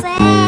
say